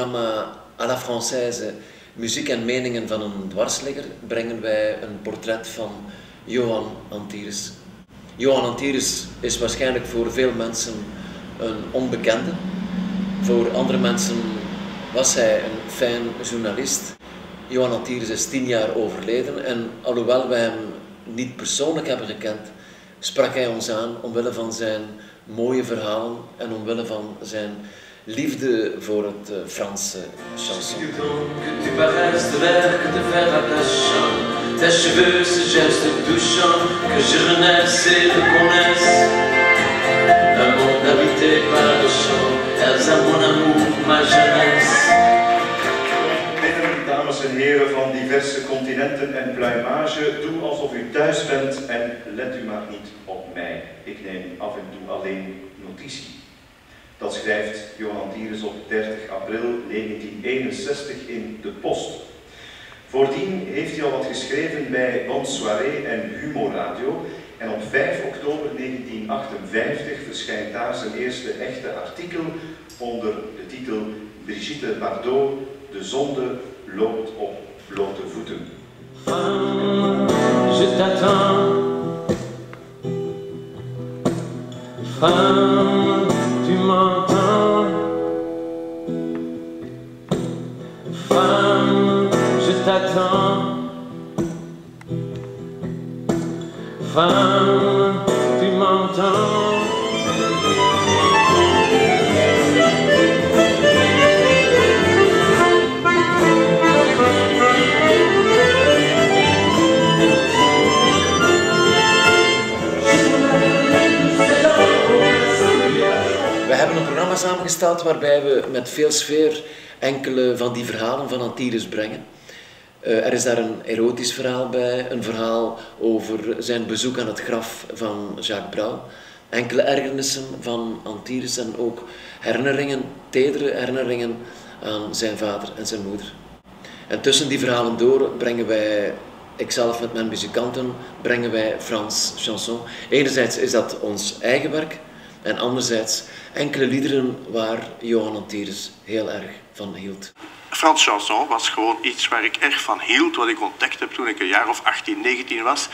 programma à la Française Muziek en Meningen van een dwarsligger brengen wij een portret van Johan Antires. Johan Antires is waarschijnlijk voor veel mensen een onbekende. Voor andere mensen was hij een fijn journalist. Johan Antires is tien jaar overleden en alhoewel wij hem niet persoonlijk hebben gekend, sprak hij ons aan omwille van zijn mooie verhalen en omwille van zijn liefde voor het uh, Franse chanson. dames en heren van diverse continenten en pluimage, doe alsof u thuis bent en let u maar niet op mij. Ik neem af en toe alleen notitie. Dat schrijft Johan Tieres op 30 april 1961 in De Post. Voordien heeft hij al wat geschreven bij Bon Soirée en Humo Radio en op 5 oktober 1958 verschijnt daar zijn eerste echte artikel onder de titel Brigitte Bardot, de zonde loopt op blote voeten. Je t'attends Femme, je t'attends. Femme, tu m'entends. We hebben een programma samengesteld waarbij we met veel sfeer enkele van die verhalen van Antires brengen. Eh, er is daar een erotisch verhaal bij, een verhaal over zijn bezoek aan het graf van Jacques Brel, enkele ergernissen van Antires en ook herinneringen, tedere herinneringen aan zijn vader en zijn moeder. En tussen die verhalen door brengen wij, ikzelf met mijn muzikanten, brengen wij Frans chanson. Enerzijds is dat ons eigen werk en anderzijds enkele liederen waar Johan Antires heel erg van hield. Frans chanson was gewoon iets waar ik erg van hield, wat ik ontdekt heb toen ik een jaar of 18, 19 was.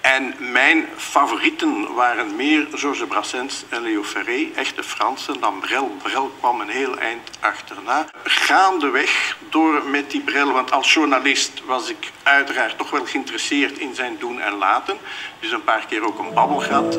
En mijn favorieten waren meer Georges Brassens en Leo Ferré, echte Fransen. Dan Brel. Brel kwam een heel eind achterna. Gaandeweg door met die Brel, want als journalist was ik uiteraard toch wel geïnteresseerd in zijn doen en laten. Dus een paar keer ook een babbel gehad.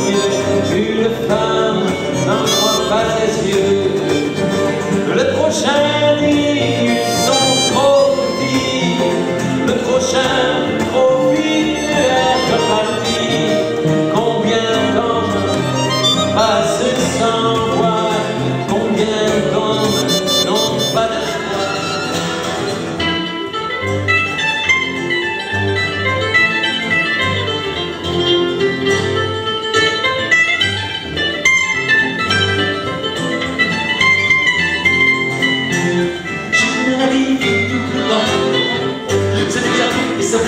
Beste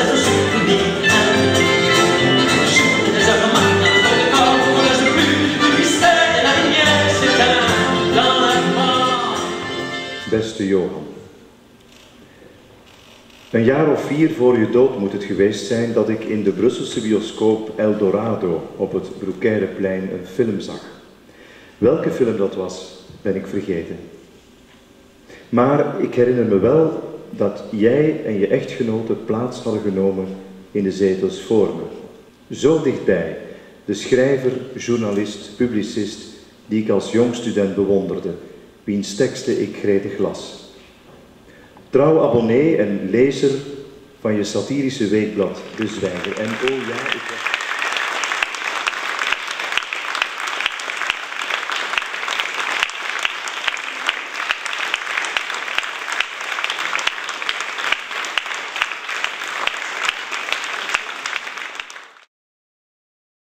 Johan. Een jaar of vier voor je dood moet het geweest zijn dat ik in de Brusselse bioscoop El Dorado op het Broekeireplein een film zag. Welke film dat was, ben ik vergeten. Maar ik herinner me wel dat jij en je echtgenote plaats hadden genomen in de zetels voor me. Zo dichtbij, de schrijver, journalist, publicist die ik als jong student bewonderde, wiens teksten ik gretig las. Trouw abonnee en lezer van je satirische weekblad De Zwijger. En oh ja, ik.